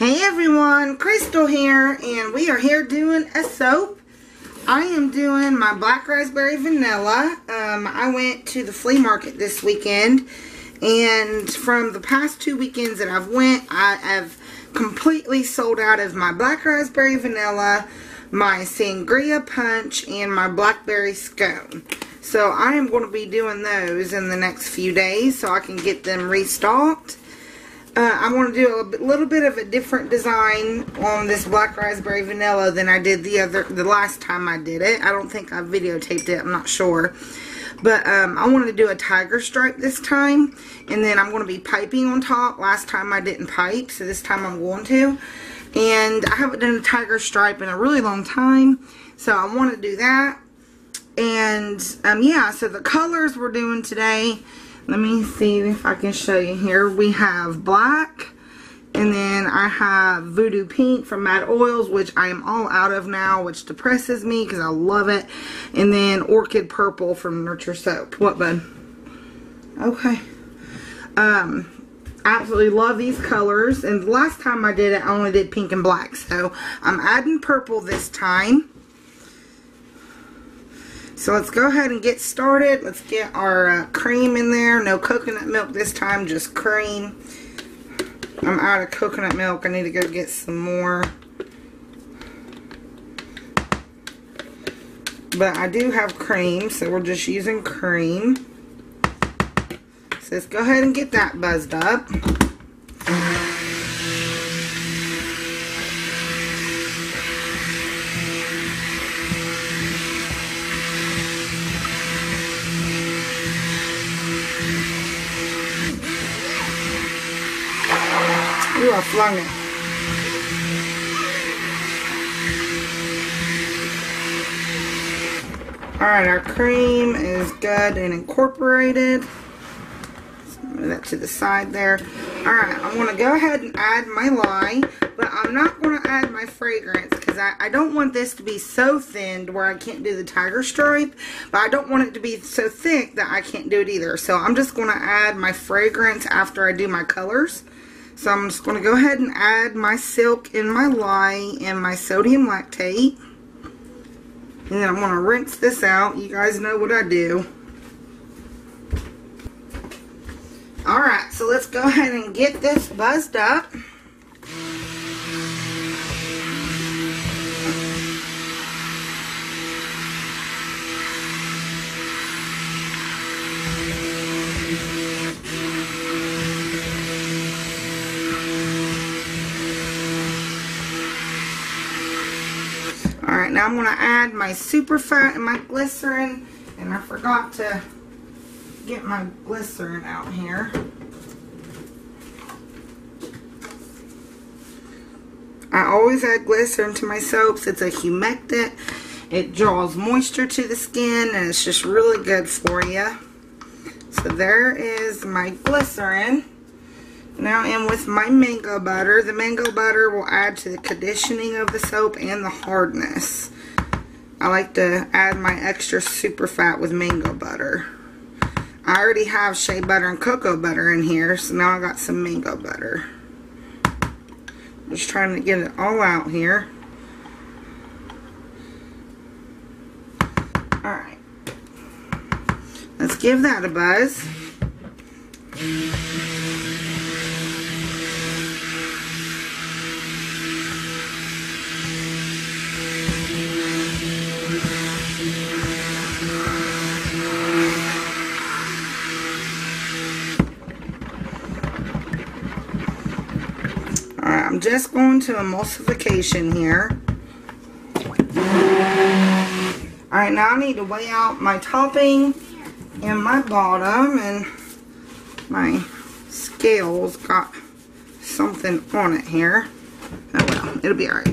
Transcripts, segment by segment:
everyone, Crystal here, and we are here doing a soap. I am doing my black raspberry vanilla. Um, I went to the flea market this weekend, and from the past two weekends that I've went, I have completely sold out of my black raspberry vanilla, my sangria punch, and my blackberry scone. So I am going to be doing those in the next few days so I can get them restocked. Uh, I want to do a little bit of a different design on this black raspberry vanilla than I did the other the last time I did it. I don't think I videotaped it. I'm not sure. But um, I wanted to do a tiger stripe this time. And then I'm going to be piping on top. Last time I didn't pipe. So this time I'm going to. And I haven't done a tiger stripe in a really long time. So I want to do that. And um, yeah, so the colors we're doing today let me see if I can show you here. We have black. And then I have Voodoo Pink from Mad Oils, which I am all out of now, which depresses me because I love it. And then Orchid Purple from Nurture Soap. What, bud? Okay. Um, absolutely love these colors. And the last time I did it, I only did pink and black. So I'm adding purple this time. So let's go ahead and get started. Let's get our uh, cream in there. No coconut milk this time, just cream. I'm out of coconut milk. I need to go get some more. But I do have cream, so we're just using cream. So let's go ahead and get that buzzed up. Alright, our cream is good and incorporated. move that to the side there. Alright, I'm going to go ahead and add my lye, but I'm not going to add my fragrance because I, I don't want this to be so thin where I can't do the tiger stripe, but I don't want it to be so thick that I can't do it either. So I'm just going to add my fragrance after I do my colors. So I'm just going to go ahead and add my silk and my lye and my sodium lactate. And then I'm going to rinse this out. You guys know what I do. Alright, so let's go ahead and get this buzzed up. Alright, now I'm going to add my super fat and my glycerin. And I forgot to get my glycerin out here. I always add glycerin to my soaps. It's a humectant. It draws moisture to the skin and it's just really good for you. So there is my glycerin. Now in with my mango butter. The mango butter will add to the conditioning of the soap and the hardness. I like to add my extra super fat with mango butter. I already have shea butter and cocoa butter in here, so now I got some mango butter. Just trying to get it all out here. Alright. Let's give that a buzz. I'm just going to emulsification here. Alright, now I need to weigh out my topping and my bottom and my scales got something on it here. Oh well, it'll be alright.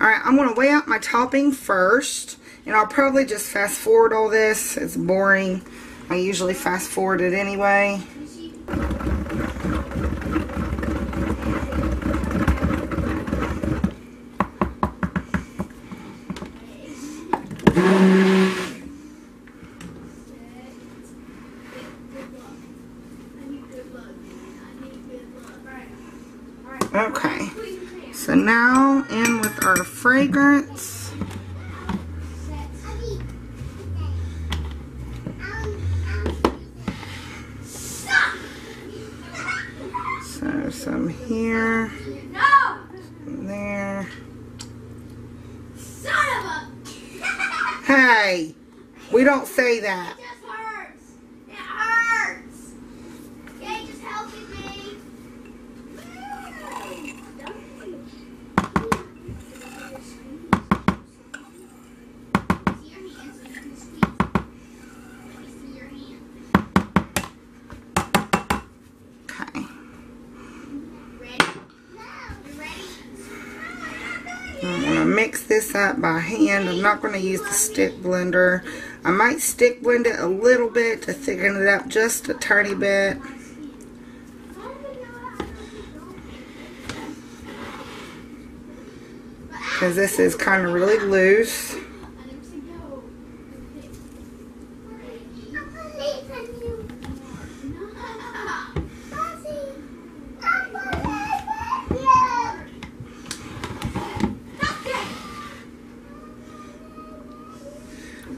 Alright, I'm going to weigh out my topping first. And I'll probably just fast forward all this. It's boring. I usually fast forward it anyway. Okay. So now in with our this up by hand. I'm not going to use the stick blender. I might stick blend it a little bit to thicken it up just a tiny bit. Because this is kind of really loose.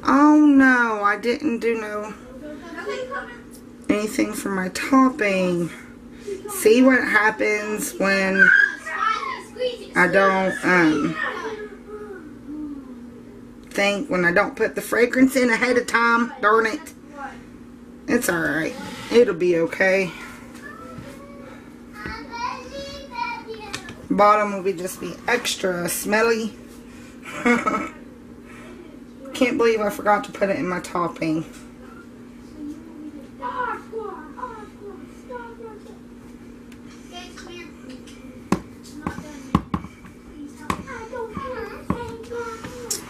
Oh no, I didn't do no anything for my topping. See what happens when I don't um think when I don't put the fragrance in ahead of time. Darn it. It's alright. It'll be okay. Bottom will be just be extra smelly. Can't believe I forgot to put it in my topping.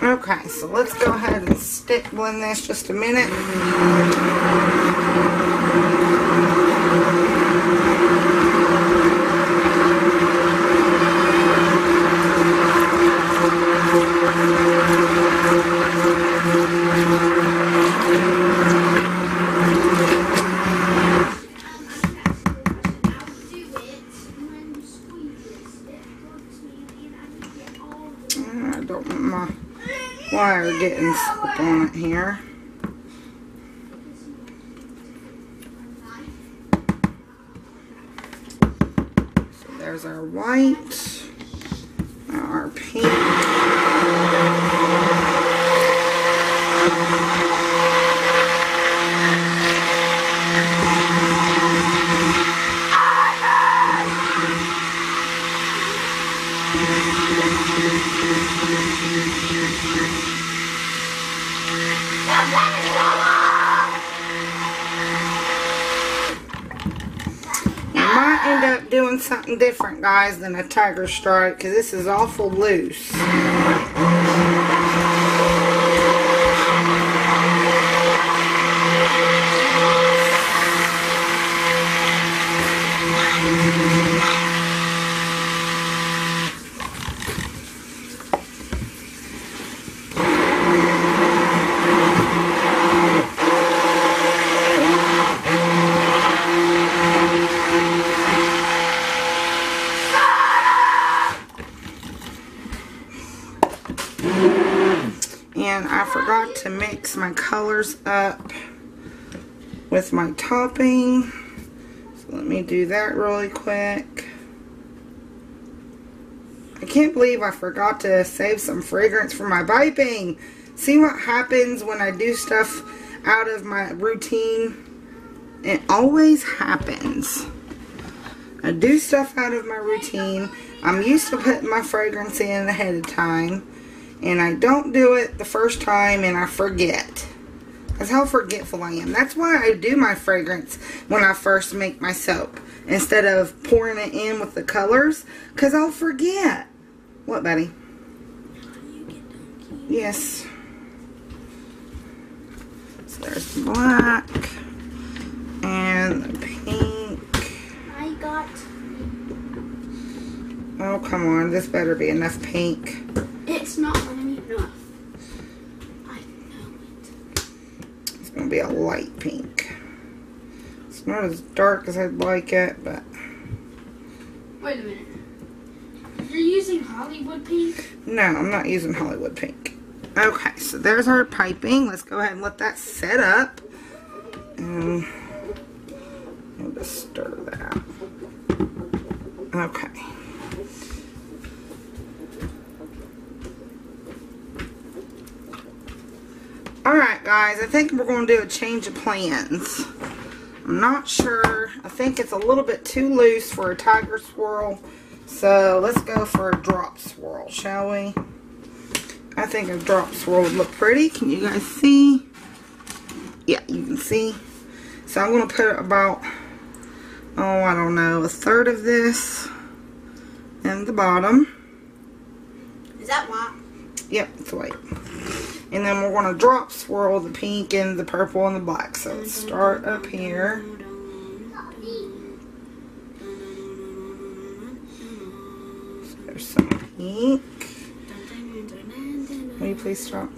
Okay, so let's go ahead and stick blend this just a minute. I don't want my wire getting stuck on it here. Guys, than a tiger stripe because this is awful loose. And I forgot to mix my colors up with my topping. So let me do that really quick. I can't believe I forgot to save some fragrance for my piping. See what happens when I do stuff out of my routine? It always happens. I do stuff out of my routine. I'm used to putting my fragrance in ahead of time. And I don't do it the first time and I forget. That's how forgetful I am. That's why I do my fragrance when I first make my soap. Instead of pouring it in with the colors. Because I'll forget. What, buddy? Yes. So there's the black. And the pink. I got. Oh, come on. This better be enough pink. It's not gonna be enough. I know it. It's going to be a light pink. It's not as dark as I'd like it, but... Wait a minute. You're using Hollywood pink? No, I'm not using Hollywood pink. Okay, so there's our piping. Let's go ahead and let that set up. Um, and we'll just stir that. Okay. Alright guys, I think we're going to do a change of plans. I'm not sure. I think it's a little bit too loose for a tiger swirl. So let's go for a drop swirl, shall we? I think a drop swirl would look pretty. Can you guys see? Yeah, you can see. So I'm going to put about, oh, I don't know, a third of this in the bottom. Is that white? Yep, it's white. And then we're going to drop swirl the pink and the purple and the black. So let's start up here. There's some pink. Will you please stop?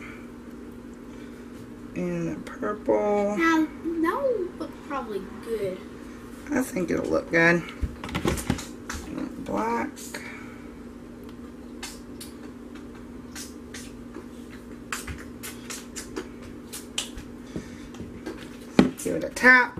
And the purple. Now, that would look probably good. I think it'll look good. And black. Give it a tap.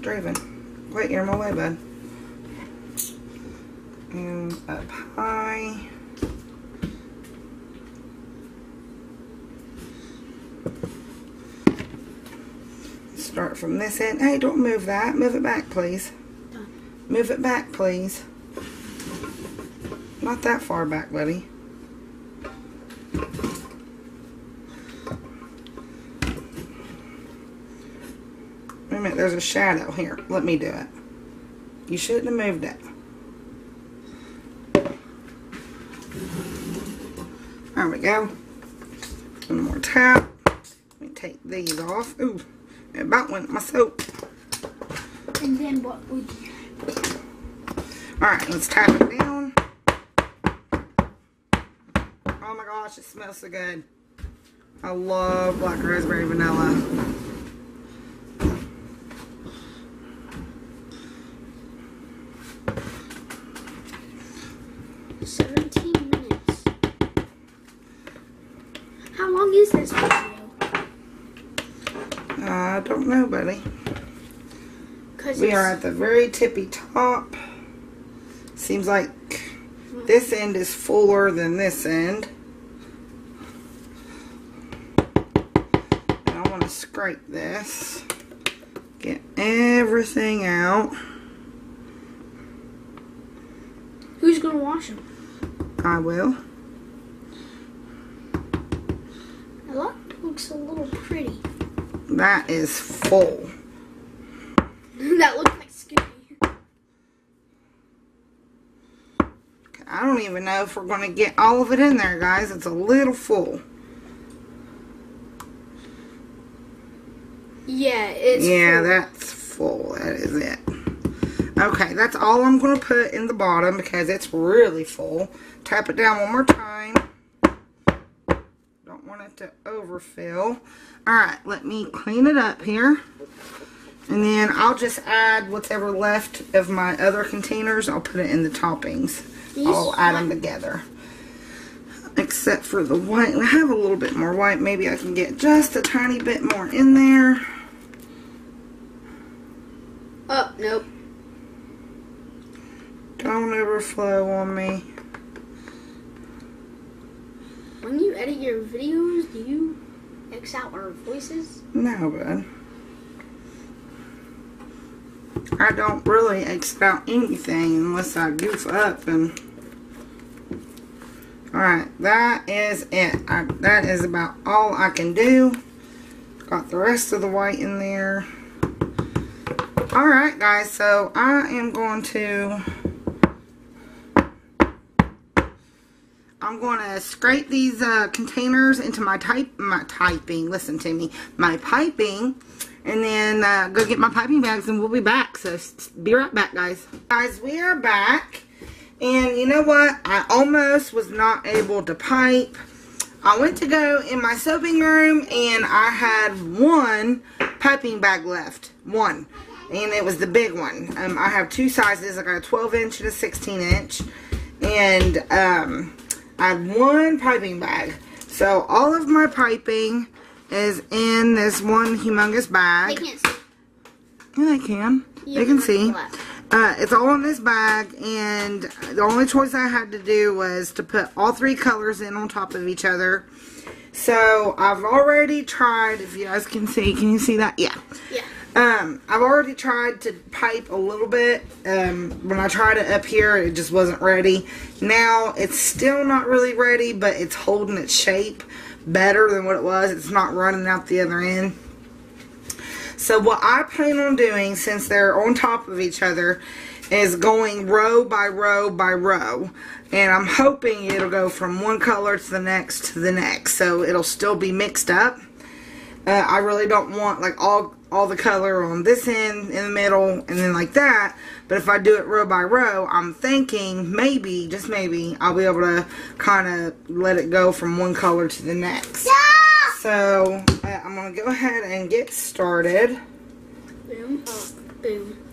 Draven, quit you're my way, bud. And up high. Start from this end. Hey, don't move that. Move it back, please. Move it back, please. Not that far back, buddy. Wait a minute, there's a shadow here. Let me do it. You shouldn't have moved it. There we go. One more tap. Let me take these off. Ooh, about went my soap. And then what would you... Alright, let's tap it down. Oh my gosh, it smells so good. I love black raspberry vanilla. Seventeen minutes. How long is this video? Uh, I don't know, buddy. We are at the very tippy top. Seems like this end is fuller than this end. And I want to scrape this. Get everything out. Who's gonna wash them? I will. That looks a little pretty. That is full. that looks like Scooby. I don't even know if we're going to get all of it in there, guys. It's a little full. Yeah, it's. yeah, full. that's full. That is it. Okay, that's all I'm going to put in the bottom because it's really full. Tap it down one more time. Don't want it to overfill. Alright, let me clean it up here. And then I'll just add whatever left of my other containers. I'll put it in the toppings. These I'll add them together. Except for the white. I have a little bit more white. Maybe I can get just a tiny bit more in there. Oh, nope. Don't overflow on me. When you edit your videos, do you X out our voices? No, bud. I don't really X out anything unless I goof up and. Alright, that is it. I, that is about all I can do. Got the rest of the white in there. Alright, guys, so I am going to. I'm going to scrape these uh, containers into my type, my typing, listen to me, my piping, and then uh, go get my piping bags and we'll be back. So be right back, guys. Guys, we are back. And you know what? I almost was not able to pipe. I went to go in my soaping room and I had one piping bag left. One. And it was the big one. Um, I have two sizes. I got a 12 inch and a 16 inch. And um, I had one piping bag. So all of my piping is in this one humongous They bag. can't see. Yeah, they can. You they can see. left. Uh, it's all in this bag, and the only choice I had to do was to put all three colors in on top of each other. So I've already tried. If you guys can see, can you see that? Yeah. Yeah. Um, I've already tried to pipe a little bit. Um, when I tried it up here, it just wasn't ready. Now it's still not really ready, but it's holding its shape better than what it was. It's not running out the other end. So what I plan on doing, since they're on top of each other, is going row by row by row. And I'm hoping it'll go from one color to the next to the next. So it'll still be mixed up. Uh, I really don't want like all all the color on this end in the middle and then like that. But if I do it row by row, I'm thinking maybe, just maybe, I'll be able to kind of let it go from one color to the next. So uh, I'm gonna go ahead and get started. Boom. Boom.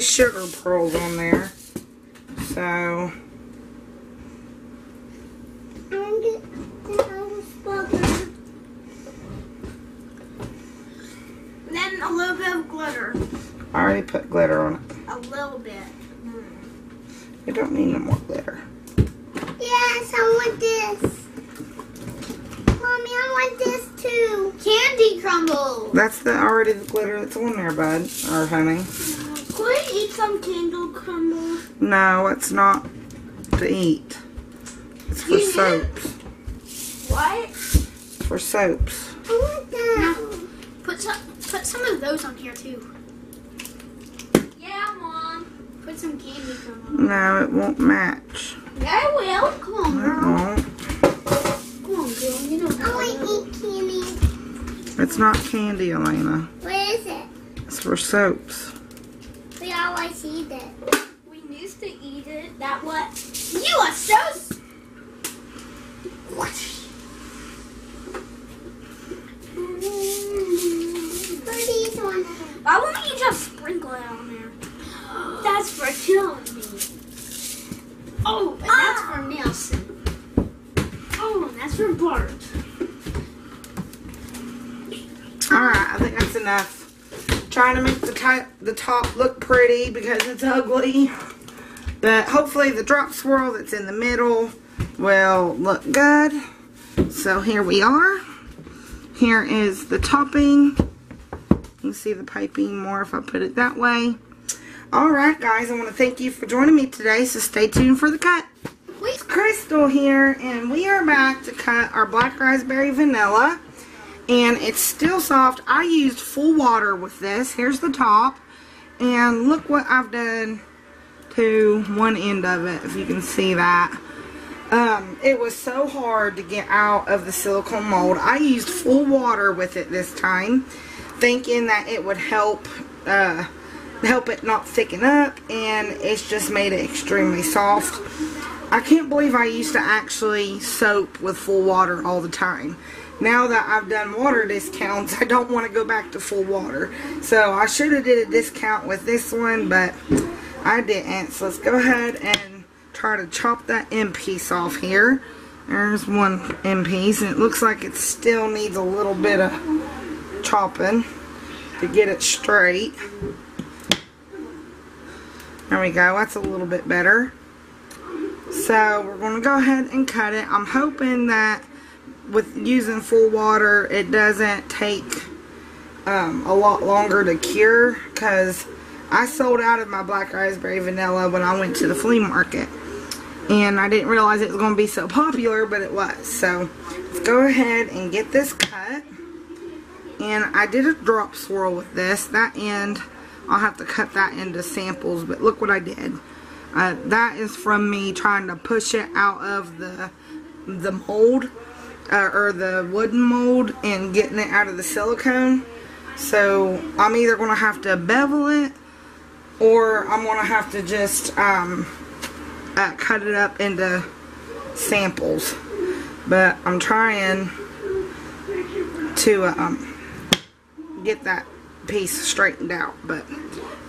These sugar pearls on there. So Then a little bit of glitter. I already put glitter on it. A little bit. Hmm. You don't need no more glitter. Yes, I want this. Mommy, I want this too. Candy crumble. That's the already the glitter that's on there, bud. Or honey. Could we eat some candy crumble? No, it's not to eat. It's for You soaps. What? For soaps. I want that. Put some, put some of those on here too. Yeah, Mom. Put some candy crumble. No, it won't match. Yeah, I will. Come on, girl. won't. Come on, girl. You know. I want to eat candy. It's not candy, Elena. What is it? It's for soaps. We always eat it. We used to eat it. That what? You are so. s- Why won't you just sprinkle it on there? That's for killing me. Oh, and that's for Nelson. Oh, and that's for Bart. Alright, I think that's enough. Trying to make the type the top look pretty because it's ugly. But hopefully the drop swirl that's in the middle will look good. So here we are. Here is the topping. You can see the piping more if I put it that way. Alright guys, I want to thank you for joining me today, so stay tuned for the cut. It's Crystal here, and we are back to cut our black raspberry vanilla. And it's still soft. I used full water with this. Here's the top. And look what I've done to one end of it, if you can see that. Um, it was so hard to get out of the silicone mold. I used full water with it this time, thinking that it would help uh, help it not thicken up, and it's just made it extremely soft. I can't believe I used to actually soap with full water all the time. Now that I've done water discounts, I don't want to go back to full water. So I should have did a discount with this one, but I didn't. So let's go ahead and try to chop that end piece off here. There's one end piece, and it looks like it still needs a little bit of chopping to get it straight. There we go. That's a little bit better. So we're going to go ahead and cut it. I'm hoping that with using full water, it doesn't take um, a lot longer to cure because I sold out of my black raspberry vanilla when I went to the flea market. And I didn't realize it was going to be so popular, but it was. So let's go ahead and get this cut. And I did a drop swirl with this. That end, I'll have to cut that into samples, but look what I did. Uh, that is from me trying to push it out of the the mold uh, or the wooden mold and getting it out of the silicone. So I'm either going to have to bevel it or I'm going to have to just um, uh, cut it up into samples. But I'm trying to um, get that piece straightened out. But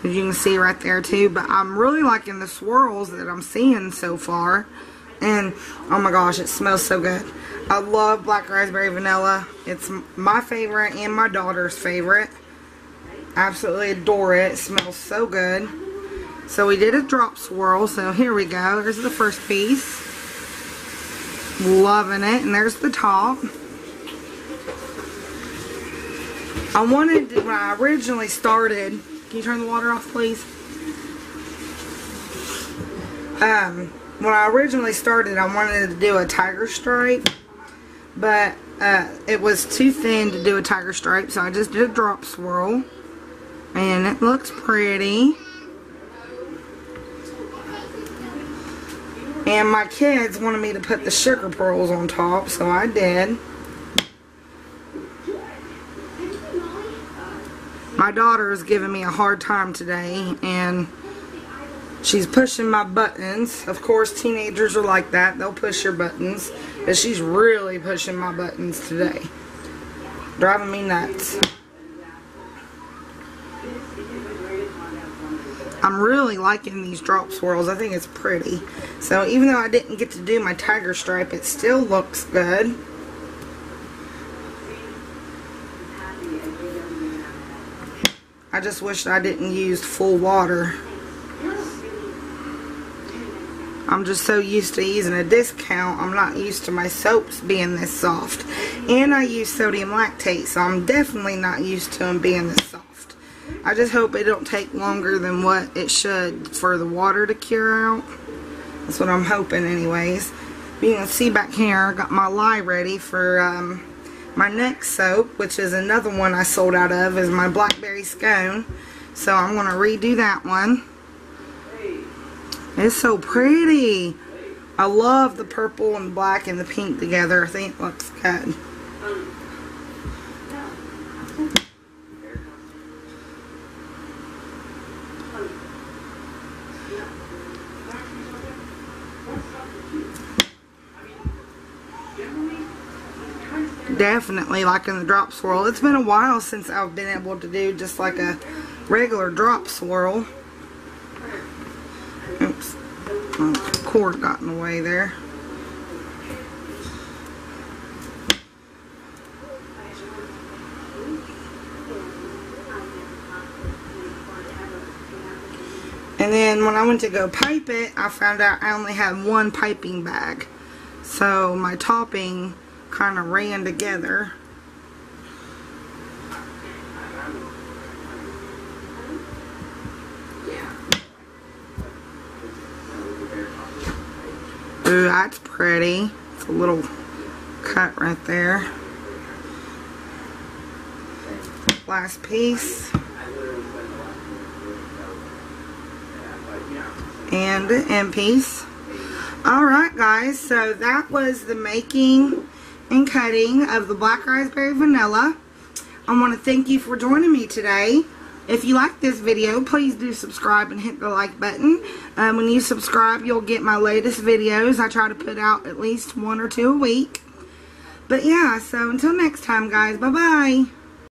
as you can see right there too. But I'm really liking the swirls that I'm seeing so far. And oh my gosh, it smells so good. I love black raspberry vanilla. It's my favorite and my daughter's favorite. Absolutely adore it. It smells so good. So we did a drop swirl. So here we go. There's the first piece. Loving it. And there's the top. I wanted, to, when I originally started, can you turn the water off, please? Um, when I originally started, I wanted to do a tiger stripe, but uh, it was too thin to do a tiger stripe, so I just did a drop swirl, and it looks pretty. And my kids wanted me to put the sugar pearls on top, so I did. my daughter is giving me a hard time today and she's pushing my buttons. Of course, teenagers are like that. They'll push your buttons. But she's really pushing my buttons today. Driving me nuts. I'm really liking these drop swirls. I think it's pretty. So even though I didn't get to do my tiger stripe, it still looks good. I just wish I didn't use full water. I'm just so used to using a discount. I'm not used to my soaps being this soft. And I use sodium lactate, so I'm definitely not used to them being this soft. I just hope it don't take longer than what it should for the water to cure out. That's what I'm hoping anyways. You can see back here, I got my lye ready for um, my next soap, which is another one I sold out of, is my Blackberry Scone. So I'm going to redo that one. It's so pretty. I love the purple and black and the pink together. I think it looks good. definitely like in the drop swirl. It's been a while since I've been able to do just like a regular drop swirl. Oh, cord got in the way there. And then when I went to go pipe it, I found out I only had one piping bag. So my topping kind of ran together. Ooh, that's pretty. It's a little cut right there. Last piece. And the end piece. Alright guys, so that was the making and cutting of the Black Raspberry Vanilla. I want to thank you for joining me today. If you like this video, please do subscribe and hit the like button. Um, when you subscribe, you'll get my latest videos. I try to put out at least one or two a week. But yeah, so until next time, guys. Bye-bye.